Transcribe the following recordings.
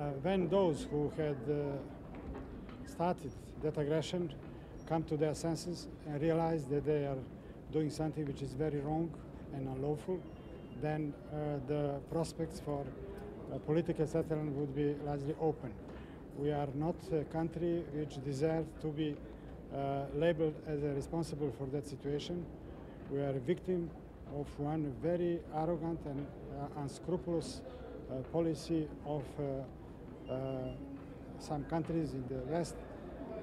Uh, when those who had uh, started that aggression come to their senses and realize that they are doing something which is very wrong and unlawful, then uh, the prospects for political settlement would be largely open. We are not a country which deserves to be uh, labeled as responsible for that situation. We are a victim of one very arrogant and uh, unscrupulous policy of some countries in the West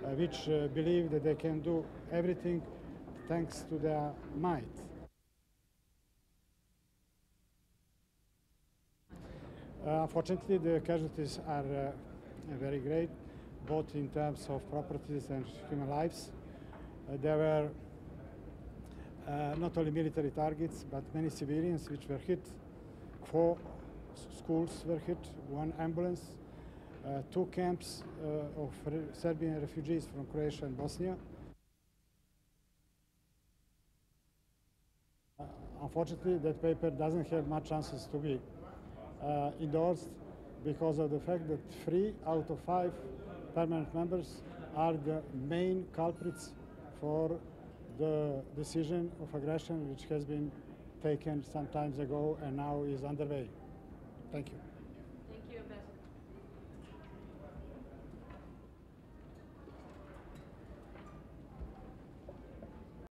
uh, which uh, believe that they can do everything thanks to their might. Uh, unfortunately, the casualties are uh, very great, both in terms of properties and human lives. Uh, there were uh, not only military targets, but many civilians which were hit. Four schools were hit, one ambulance, uh, two camps uh, of Serbian refugees from Croatia and Bosnia. Uh, unfortunately, that paper doesn't have much chances to be uh, endorsed because of the fact that three out of five permanent members are the main culprits for the decision of aggression which has been taken some times ago and now is underway. Thank you.